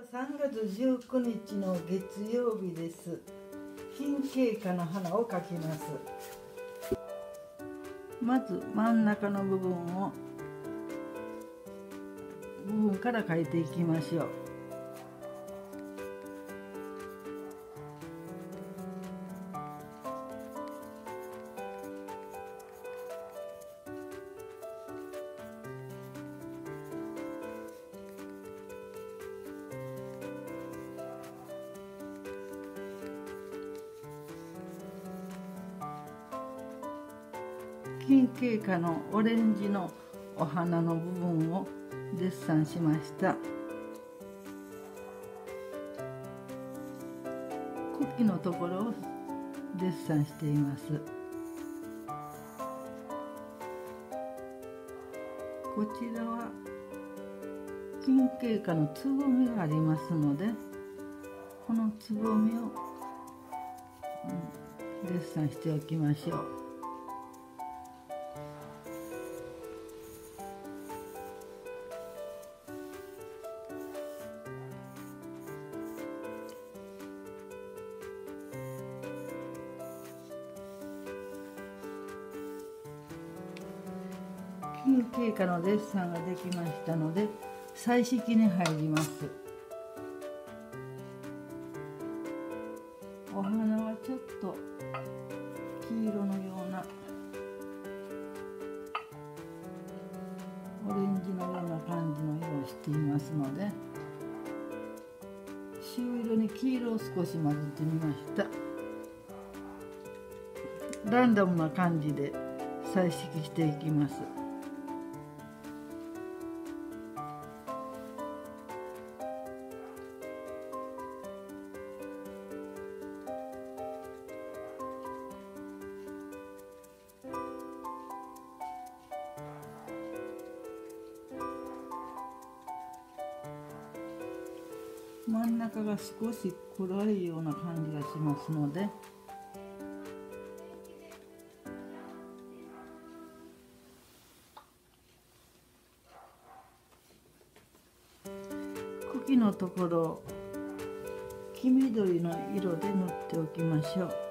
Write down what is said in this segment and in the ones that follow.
3月19日の月曜日です。金経花の花を描きます。まず真ん中の部分を部分から描いていきましょう。金経花のオレンジのお花の部分をデッサンしました。茎のところをデッサンしています。こちらは金経花のつぼみがありますのでこのつぼみを、うん、デッサンしておきましょう。金経過のデッサンができましたので彩色に入ります。お花はちょっと黄色のようなオレンジのような感じの色をしていますので朱色に黄色を少し混ぜてみました。ランダムな感じで彩色していきます。真ん中が少し黒いような感じがしますので茎のところ黄緑の色で塗っておきましょう。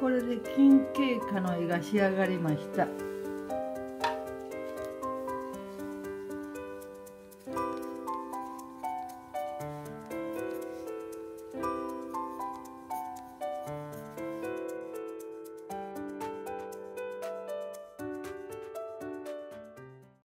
これで金桂花の絵が仕上がりました。